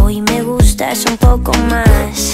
hoy me gustas un poco más.